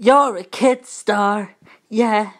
You're a kid star. Yeah.